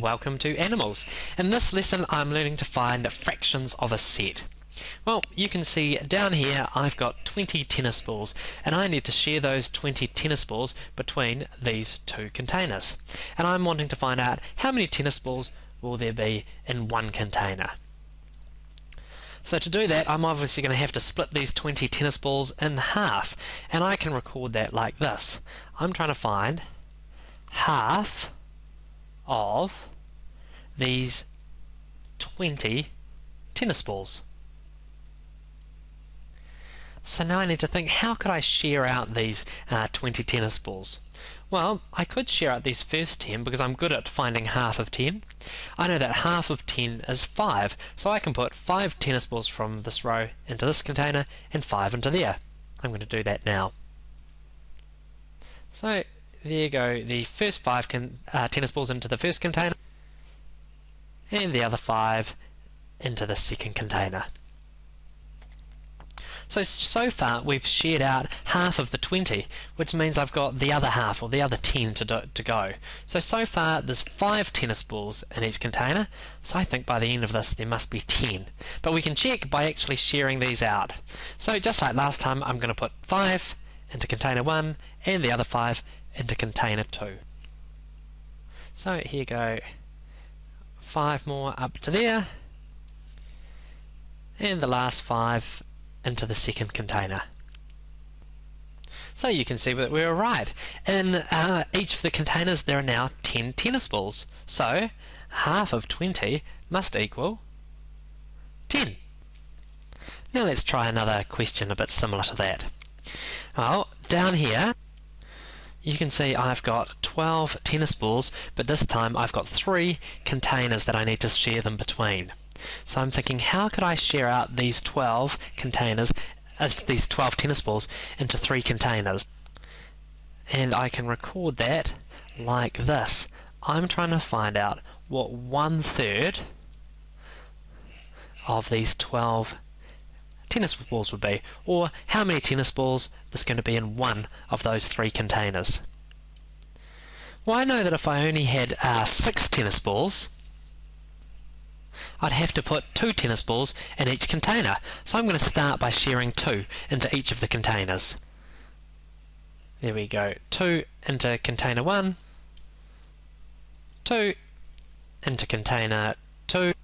Welcome to Animals. In this lesson I'm learning to find fractions of a set. Well, you can see down here I've got 20 tennis balls and I need to share those 20 tennis balls between these two containers. And I'm wanting to find out how many tennis balls will there be in one container. So to do that I'm obviously going to have to split these 20 tennis balls in half and I can record that like this. I'm trying to find half of these 20 tennis balls. So now I need to think, how could I share out these uh, 20 tennis balls? Well, I could share out these first 10 because I'm good at finding half of 10. I know that half of 10 is 5, so I can put 5 tennis balls from this row into this container and 5 into there. I'm going to do that now. So there you go, the first 5 can, uh, tennis balls into the first container and the other 5 into the second container. So, so far we've shared out half of the 20, which means I've got the other half, or the other 10 to, do, to go. So, so far there's 5 tennis balls in each container, so I think by the end of this there must be 10. But we can check by actually sharing these out. So just like last time, I'm going to put 5 into container 1, and the other 5 into container 2. So here you go, 5 more up to there, and the last 5 into the second container. So you can see that we're right. In uh, each of the containers there are now 10 tennis balls. So half of 20 must equal 10. Now let's try another question a bit similar to that. Well, down here you can see I've got 12 tennis balls, but this time I've got three containers that I need to share them between. So I'm thinking, how could I share out these 12 containers, uh, these 12 tennis balls, into three containers? And I can record that like this. I'm trying to find out what one third of these 12 tennis balls would be, or how many tennis balls there's going to be in one of those three containers. Well, I know that if I only had uh, six tennis balls, I'd have to put two tennis balls in each container. So I'm going to start by sharing two into each of the containers. There we go. Two into container one, two into container two,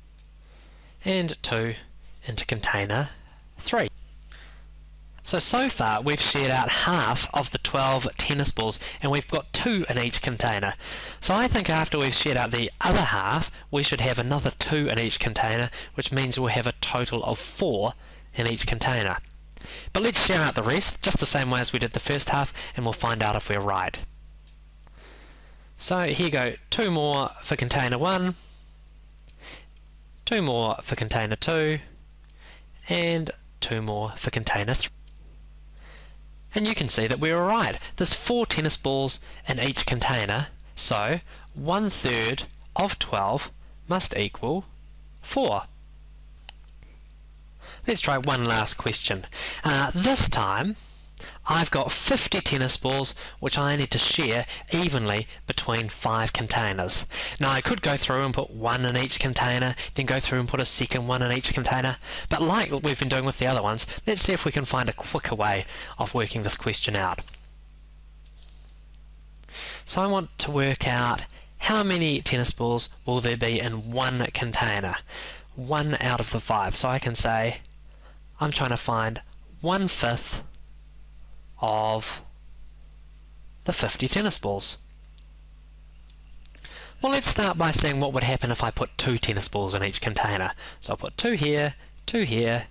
and two into container three. So, so far we've shared out half of the 12 tennis balls and we've got two in each container. So I think after we've shared out the other half, we should have another two in each container, which means we'll have a total of four in each container. But let's share out the rest, just the same way as we did the first half, and we'll find out if we're right. So here go, two more for container one, two more for container two, and two more for container three. And you can see that we were right. There's four tennis balls in each container, so one third of 12 must equal 4. Let's try one last question. Uh, this time, I've got 50 tennis balls which I need to share evenly between five containers. Now I could go through and put one in each container, then go through and put a second one in each container, but like we've been doing with the other ones, let's see if we can find a quicker way of working this question out. So I want to work out how many tennis balls will there be in one container? One out of the five. So I can say I'm trying to find one fifth of the 50 tennis balls. Well, let's start by seeing what would happen if I put two tennis balls in each container. So I'll put two here, two here,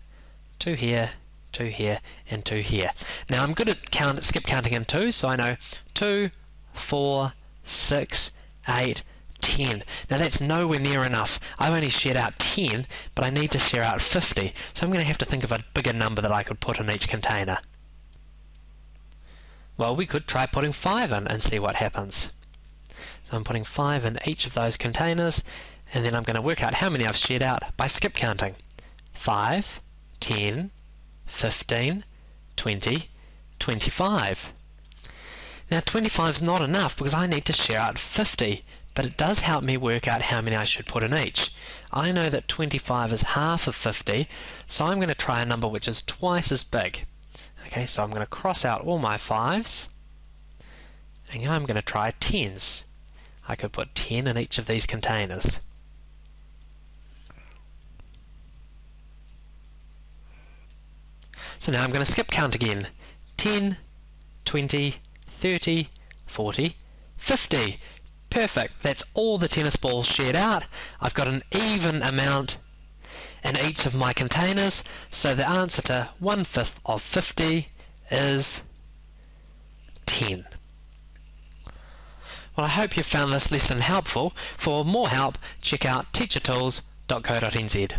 two here, two here, and two here. Now I'm good at count, skip counting in two, so I know two, four, six, eight, 10. Now that's nowhere near enough. I've only shared out 10, but I need to share out 50, so I'm going to have to think of a bigger number that I could put in each container. Well, we could try putting 5 in and see what happens. So I'm putting 5 in each of those containers, and then I'm going to work out how many I've shared out by skip counting. 5, 10, 15, 20, 25. Now 25 is not enough because I need to share out 50 but it does help me work out how many I should put in each. I know that 25 is half of 50, so I'm going to try a number which is twice as big. Okay, so I'm going to cross out all my 5s, and I'm going to try 10s. I could put 10 in each of these containers. So now I'm going to skip count again. 10, 20, 30, 40, 50. Perfect. That's all the tennis balls shared out. I've got an even amount in each of my containers. So the answer to 1 fifth of 50 is 10. Well, I hope you found this lesson helpful. For more help, check out teachertools.co.nz.